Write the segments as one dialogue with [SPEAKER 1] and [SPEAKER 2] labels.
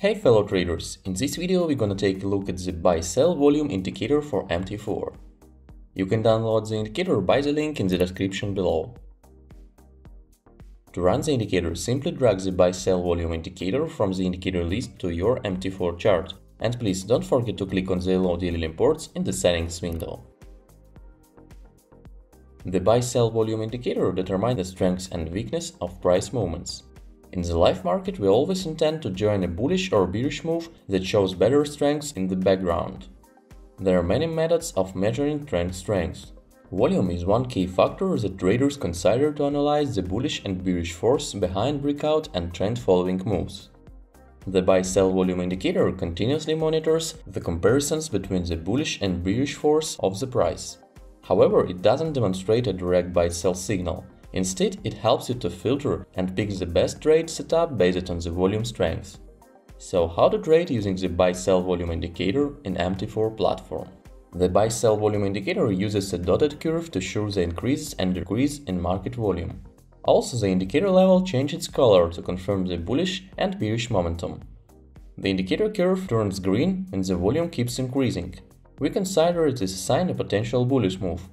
[SPEAKER 1] Hey fellow traders, in this video we're gonna take a look at the buy-sell volume indicator for MT4. You can download the indicator by the link in the description below. To run the indicator, simply drag the buy-sell volume indicator from the indicator list to your MT4 chart. And please don't forget to click on the Allow DLL Imports in the settings window. The buy-sell volume indicator determines the strength and weakness of price movements. In the live market, we always intend to join a bullish or bearish move that shows better strength in the background. There are many methods of measuring trend strength. Volume is one key factor that traders consider to analyze the bullish and bearish force behind breakout and trend following moves. The buy-sell volume indicator continuously monitors the comparisons between the bullish and bearish force of the price. However, it doesn't demonstrate a direct buy-sell signal, Instead, it helps you to filter and pick the best trade setup based on the volume strength. So how to trade using the buy-sell volume indicator in MT4 platform? The buy-sell volume indicator uses a dotted curve to show the increase and decrease in market volume. Also, the indicator level changes its color to confirm the bullish and bearish momentum. The indicator curve turns green and the volume keeps increasing. We consider it as a sign of potential bullish move.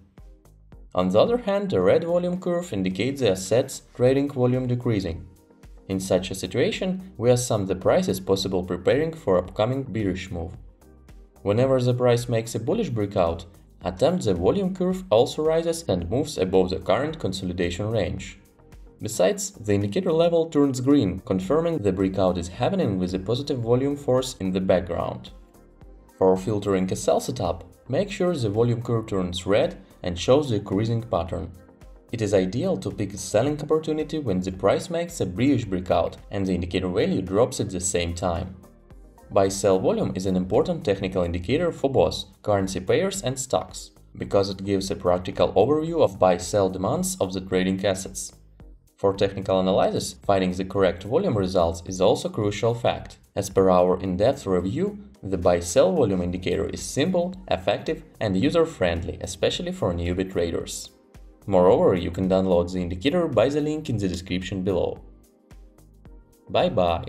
[SPEAKER 1] On the other hand, the red volume curve indicates the asset's trading volume decreasing. In such a situation, we assume the price is possible preparing for upcoming bearish move. Whenever the price makes a bullish breakout, attempt the volume curve also rises and moves above the current consolidation range. Besides, the indicator level turns green, confirming the breakout is happening with a positive volume force in the background. For filtering a sell setup, make sure the volume curve turns red and shows the increasing pattern. It is ideal to pick a selling opportunity when the price makes a bearish breakout and the indicator value drops at the same time. Buy-sell volume is an important technical indicator for both currency pairs and stocks, because it gives a practical overview of buy-sell demands of the trading assets. For technical analysis, finding the correct volume results is also crucial fact. As per our in-depth review, the buy-sell volume indicator is simple, effective and user-friendly, especially for newbie traders. Moreover, you can download the indicator by the link in the description below. Bye bye!